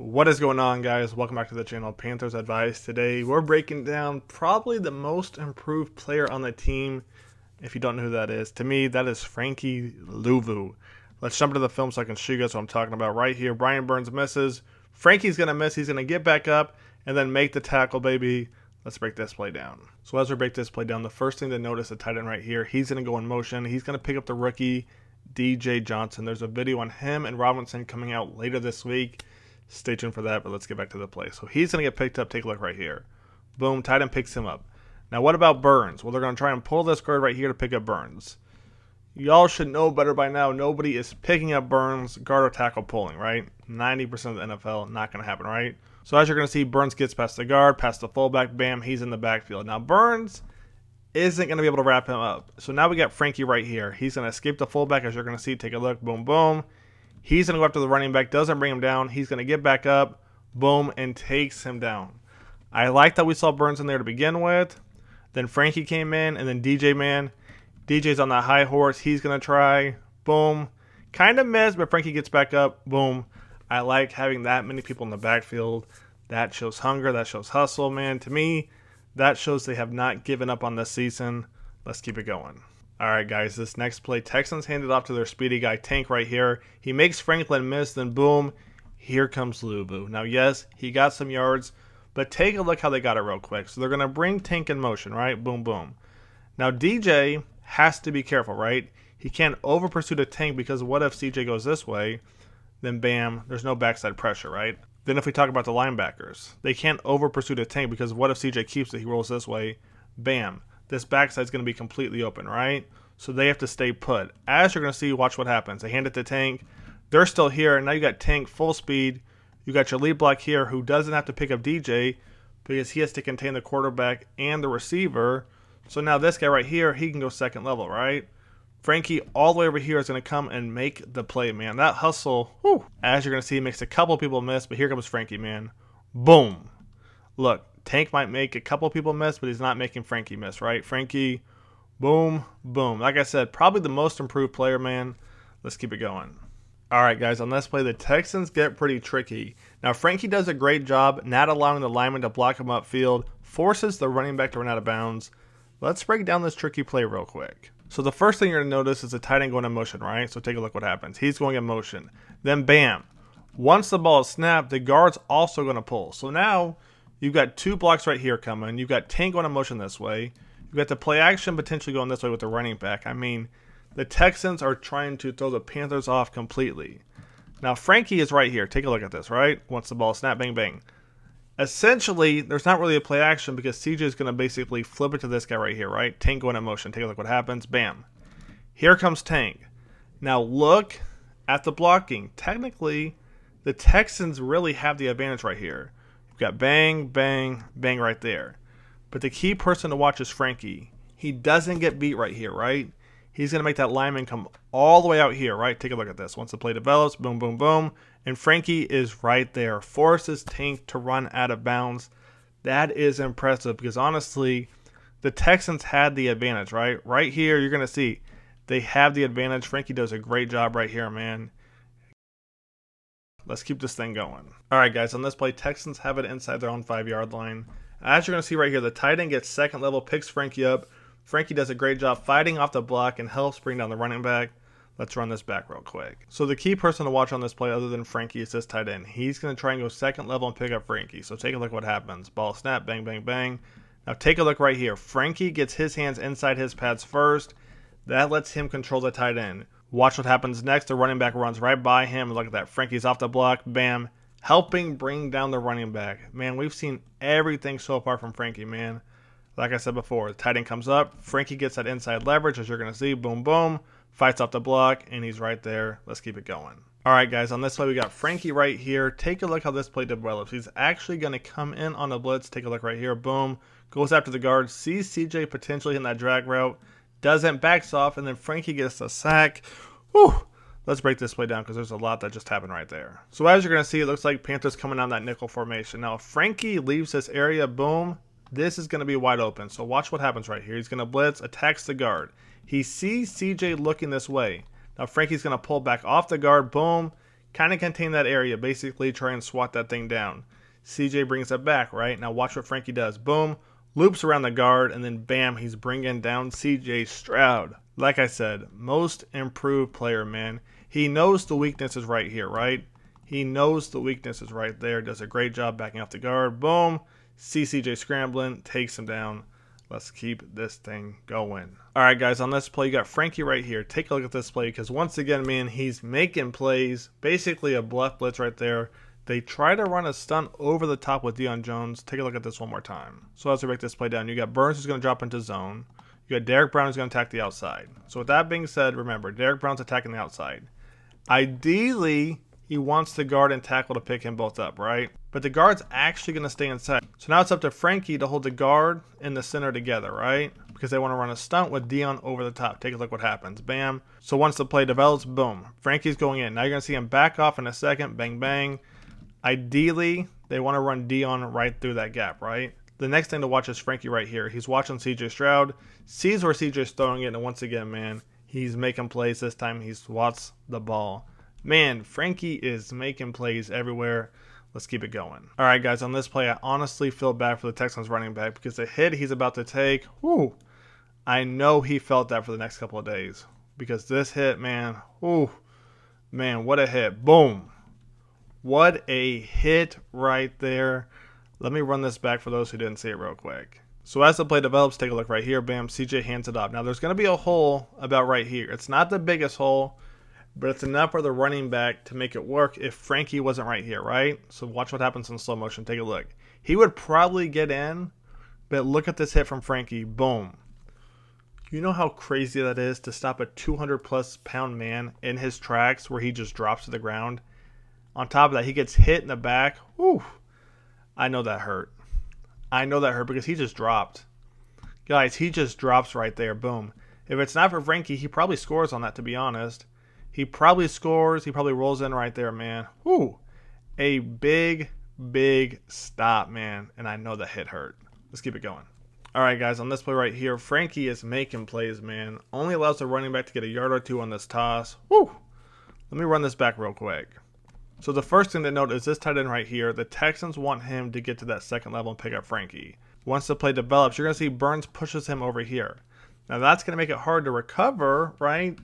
What is going on, guys? Welcome back to the channel, Panthers Advice. Today, we're breaking down probably the most improved player on the team. If you don't know who that is, to me, that is Frankie Luvu. Let's jump into the film so I can show you guys what I'm talking about right here. Brian Burns misses. Frankie's going to miss. He's going to get back up and then make the tackle, baby. Let's break this play down. So as we break this play down, the first thing to notice, the tight end right here, he's going to go in motion. He's going to pick up the rookie, DJ Johnson. There's a video on him and Robinson coming out later this week. Stay tuned for that, but let's get back to the play. So he's going to get picked up. Take a look right here. Boom, tight end picks him up. Now what about Burns? Well, they're going to try and pull this guard right here to pick up Burns. Y'all should know better by now. Nobody is picking up Burns guard or tackle pulling, right? 90% of the NFL, not going to happen, right? So as you're going to see, Burns gets past the guard, past the fullback, bam, he's in the backfield. Now Burns isn't going to be able to wrap him up. So now we got Frankie right here. He's going to escape the fullback, as you're going to see. Take a look, boom, boom. He's going to go after the running back, doesn't bring him down. He's going to get back up, boom, and takes him down. I like that we saw Burns in there to begin with. Then Frankie came in, and then DJ Man. DJ's on that high horse. He's going to try, boom. Kind of missed, but Frankie gets back up, boom. I like having that many people in the backfield. That shows hunger. That shows hustle, man. To me, that shows they have not given up on this season. Let's keep it going. All right, guys, this next play, Texans hand it off to their speedy guy, Tank, right here. He makes Franklin miss, then boom, here comes Luvu. Now, yes, he got some yards, but take a look how they got it real quick. So they're going to bring Tank in motion, right? Boom, boom. Now, DJ has to be careful, right? He can't over pursue the Tank because what if CJ goes this way? Then bam, there's no backside pressure, right? Then if we talk about the linebackers, they can't over pursue the Tank because what if CJ keeps it? He rolls this way, bam this backside is going to be completely open, right? So they have to stay put. As you're going to see, watch what happens. They hand it to Tank. They're still here. And now you got Tank full speed. You got your lead block here who doesn't have to pick up DJ because he has to contain the quarterback and the receiver. So now this guy right here, he can go second level, right? Frankie all the way over here is going to come and make the play, man. That hustle, whew, as you're going to see, makes a couple people miss, but here comes Frankie, man. Boom. Look, Tank might make a couple people miss, but he's not making Frankie miss, right? Frankie, boom, boom. Like I said, probably the most improved player, man. Let's keep it going. All right, guys, on this play, the Texans get pretty tricky. Now, Frankie does a great job not allowing the lineman to block him upfield, forces the running back to run out of bounds. Let's break down this tricky play real quick. So the first thing you're going to notice is the tight end going in motion, right? So take a look what happens. He's going in motion. Then bam. Once the ball is snapped, the guard's also going to pull. So now You've got two blocks right here coming. You've got Tank going in motion this way. You've got the play action potentially going this way with the running back. I mean, the Texans are trying to throw the Panthers off completely. Now, Frankie is right here. Take a look at this, right? Once the ball snap, bang, bang. Essentially, there's not really a play action because CJ is going to basically flip it to this guy right here, right? Tank going in motion. Take a look what happens. Bam. Here comes Tank. Now, look at the blocking. Technically, the Texans really have the advantage right here got bang, bang, bang right there. But the key person to watch is Frankie. He doesn't get beat right here, right? He's going to make that lineman come all the way out here, right? Take a look at this. Once the play develops, boom, boom, boom. And Frankie is right there. Forces Tank to run out of bounds. That is impressive because honestly, the Texans had the advantage, right? Right here, you're going to see they have the advantage. Frankie does a great job right here, man. Let's keep this thing going. All right, guys, on this play, Texans have it inside their own five yard line. As you're going to see right here, the tight end gets second level, picks Frankie up. Frankie does a great job fighting off the block and helps bring down the running back. Let's run this back real quick. So the key person to watch on this play other than Frankie is this tight end. He's going to try and go second level and pick up Frankie. So take a look what happens. Ball snap, bang, bang, bang. Now take a look right here. Frankie gets his hands inside his pads first. That lets him control the tight end. Watch what happens next. The running back runs right by him. Look at that. Frankie's off the block. Bam. Helping bring down the running back. Man, we've seen everything so far from Frankie, man. Like I said before, the tight end comes up. Frankie gets that inside leverage, as you're going to see. Boom, boom. Fights off the block, and he's right there. Let's keep it going. All right, guys, on this play, we got Frankie right here. Take a look how this play develops. He's actually going to come in on the blitz. Take a look right here. Boom. Goes after the guard. Sees CJ potentially in that drag route doesn't, backs off, and then Frankie gets a sack. Whew. Let's break this play down because there's a lot that just happened right there. So as you're going to see, it looks like Panthers coming on that nickel formation. Now, if Frankie leaves this area, boom, this is going to be wide open. So watch what happens right here. He's going to blitz, attacks the guard. He sees CJ looking this way. Now, Frankie's going to pull back off the guard, boom, kind of contain that area, basically try and swat that thing down. CJ brings it back, right? Now watch what Frankie does. Boom, loops around the guard, and then bam, he's bringing down CJ Stroud. Like I said, most improved player, man. He knows the weakness is right here, right? He knows the weakness is right there. Does a great job backing off the guard. Boom. CCJ scrambling, takes him down. Let's keep this thing going. All right, guys, on this play, you got Frankie right here. Take a look at this play because once again, man, he's making plays. Basically a bluff blitz right there. They try to run a stunt over the top with Deion Jones. Take a look at this one more time. So as we break this play down, you got Burns who's going to drop into zone. You got Derrick Brown who's going to attack the outside. So with that being said, remember, Derrick Brown's attacking the outside. Ideally, he wants the guard and tackle to pick him both up, right? But the guard's actually going to stay inside. So now it's up to Frankie to hold the guard and the center together, right? Because they want to run a stunt with Deion over the top. Take a look what happens. Bam. So once the play develops, boom. Frankie's going in. Now you're going to see him back off in a second. Bang, bang. Ideally, they want to run Deion right through that gap, right? The next thing to watch is Frankie right here. He's watching CJ Stroud, sees where CJ's throwing it, and once again, man, He's making plays this time. He swats the ball. Man, Frankie is making plays everywhere. Let's keep it going. All right, guys, on this play, I honestly feel bad for the Texans running back because the hit he's about to take, whoo, I know he felt that for the next couple of days because this hit, man, whoo, man, what a hit. Boom. What a hit right there. Let me run this back for those who didn't see it real quick. So as the play develops, take a look right here. Bam, CJ hands it off. Now there's going to be a hole about right here. It's not the biggest hole, but it's enough for the running back to make it work if Frankie wasn't right here, right? So watch what happens in slow motion. Take a look. He would probably get in, but look at this hit from Frankie. Boom. You know how crazy that is to stop a 200 plus pound man in his tracks where he just drops to the ground? On top of that, he gets hit in the back. Whew. I know that hurt. I know that hurt because he just dropped. Guys, he just drops right there. Boom. If it's not for Frankie, he probably scores on that, to be honest. He probably scores. He probably rolls in right there, man. Whoo. A big, big stop, man. And I know the hit hurt. Let's keep it going. All right, guys, on this play right here, Frankie is making plays, man. Only allows the running back to get a yard or two on this toss. Woo! Let me run this back real quick. So the first thing to note is this tight end right here. The Texans want him to get to that second level and pick up Frankie. Once the play develops, you're going to see Burns pushes him over here. Now that's going to make it hard to recover, right?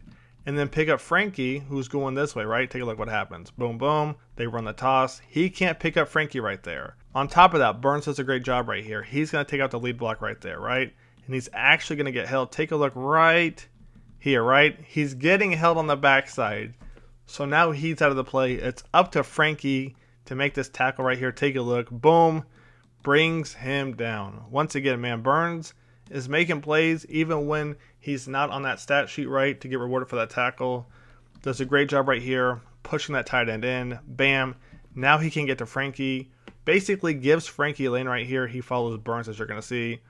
And then pick up Frankie, who's going this way, right? Take a look what happens. Boom, boom. They run the toss. He can't pick up Frankie right there. On top of that, Burns does a great job right here. He's going to take out the lead block right there, right? And he's actually going to get held. Take a look right here, right? He's getting held on the backside. So now he's out of the play. It's up to Frankie to make this tackle right here. Take a look. Boom. Brings him down. Once again, man, Burns is making plays even when he's not on that stat sheet right to get rewarded for that tackle. Does a great job right here, pushing that tight end in. Bam. Now he can get to Frankie. Basically gives Frankie lane right here. He follows Burns, as you're going to see.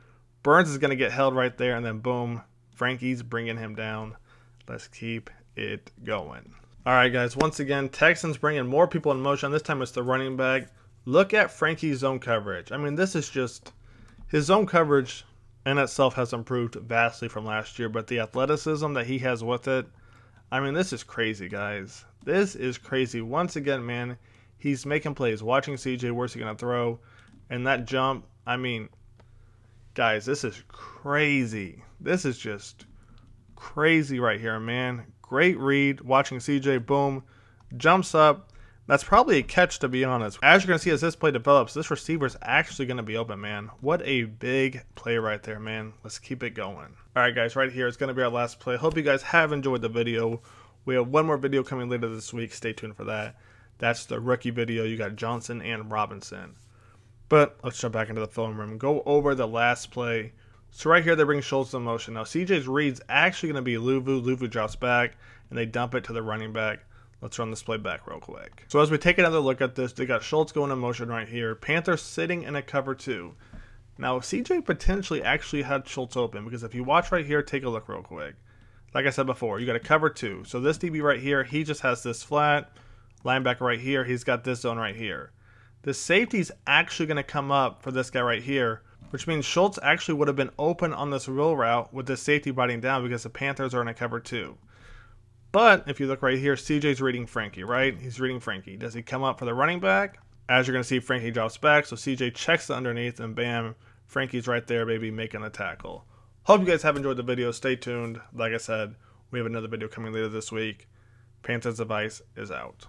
Burns is going to get held right there, and then boom, Frankie's bringing him down. Let's keep it going. All right, guys. Once again, Texans bringing more people in motion. This time it's the running back. Look at Frankie's zone coverage. I mean, this is just his zone coverage in itself has improved vastly from last year, but the athleticism that he has with it, I mean, this is crazy, guys. This is crazy. Once again, man, he's making plays. Watching CJ, where's he gonna throw? And that jump, I mean, guys, this is crazy. This is just crazy right here, man. Great read. Watching CJ, boom, jumps up. That's probably a catch, to be honest. As you're going to see as this play develops, this receiver is actually going to be open, man. What a big play right there, man. Let's keep it going. All right, guys, right here is going to be our last play. Hope you guys have enjoyed the video. We have one more video coming later this week. Stay tuned for that. That's the rookie video. You got Johnson and Robinson. But let's jump back into the film room. Go over the last play. So right here, they bring Schultz in motion. Now, CJ's read's actually going to be Luvu. Luvu drops back, and they dump it to the running back. Let's run this play back real quick. So as we take another look at this, they got Schultz going in motion right here. Panthers sitting in a cover two. Now, CJ potentially actually had Schultz open, because if you watch right here, take a look real quick. Like I said before, you got a cover two. So this DB right here, he just has this flat. Linebacker right here, he's got this zone right here. The safety's actually going to come up for this guy right here which means Schultz actually would have been open on this real route with this safety biting down because the Panthers are in a cover two. But if you look right here, CJ's reading Frankie, right? He's reading Frankie. Does he come up for the running back? As you're going to see, Frankie drops back. So CJ checks the underneath, and bam, Frankie's right there, baby, making the tackle. Hope you guys have enjoyed the video. Stay tuned. Like I said, we have another video coming later this week. Panthers Advice is out.